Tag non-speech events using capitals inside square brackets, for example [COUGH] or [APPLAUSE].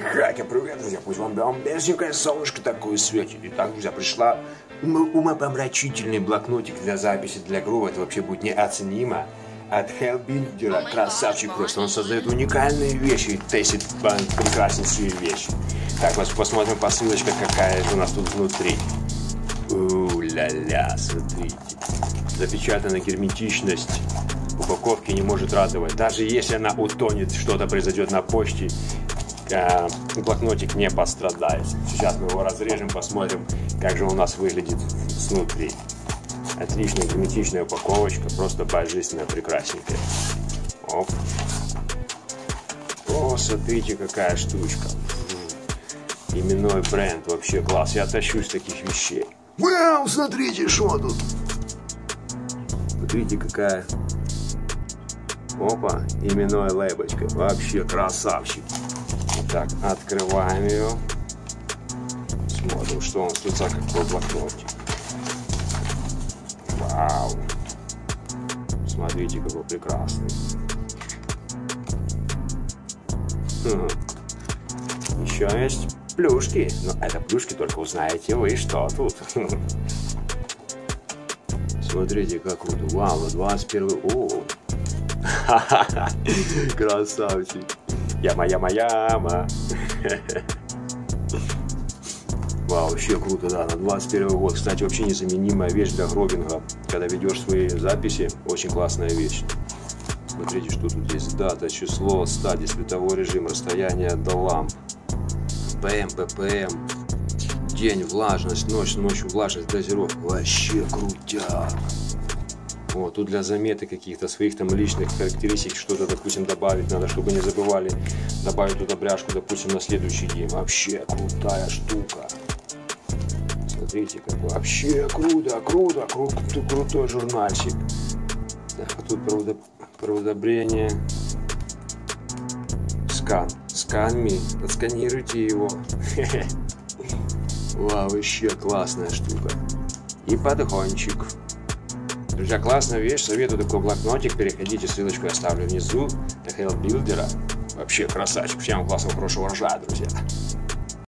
Хакер, привет, друзья! Пусть вам бомбежненькое солнышко такое светит. Итак, друзья, пришла умопомрачительный блокнотик для записи для грува. Это вообще будет неоценимо. От Hellbuilder, красавчик просто. Он создает уникальные вещи, тестит прекраснейшие вещи. Так, посмотрим посылочка, какая у нас тут внутри. У-ля-ля, смотрите. Запечатана герметичность упаковки не может радовать. Даже если она утонет, что-то произойдет на почте, э, блокнотик не пострадает. Сейчас мы его разрежем, посмотрим, как же у нас выглядит снутри. Отличная герметичная упаковочка, просто божественно прекрасненькая. Оп. О, смотрите, какая штучка. Именной бренд, вообще класс. Я тащусь таких вещей. Вау, смотрите, что тут. Смотрите, какая Опа, именной лейбочка. Вообще красавчик. Так, открываем ее. Смотрим, что он тут за какой блокнотик. Вау. Смотрите, какой прекрасный. Хм. Еще есть плюшки. Но это плюшки только узнаете вы, что тут. Смотрите, как круто. Вау, 21 О, [LAUGHS] Красавчик. Яма, яма, яма. Вау, вообще круто, да, на 21 год. Кстати, вообще незаменимая вещь для гробинга. Когда ведешь свои записи, очень классная вещь. Смотрите, что тут есть. Дата, число, стадия, световой режим, расстояние до ламп. ПМ, ППМ, день, влажность, ночь, ночью влажность, дозировка. Вообще крутяк. Вот, тут для заметы каких-то своих там личных характеристик что-то, допустим, добавить надо, чтобы не забывали добавить туда бряшку, допустим, на следующий день. Вообще крутая штука. Смотрите, какой вообще круто, круто, круто, крутой журнальчик. Так, а тут проводо, проводобрение. Скан. Сканми. Отсканируйте его. [LAUGHS] Вау, вообще классная штука. И подгончик. Друзья, классная вещь, советую такой блокнотик, переходите, ссылочку я оставлю внизу, на Hellbuilder. Вообще красавчик, всем классного, хорошего ржа, друзья.